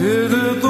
Did it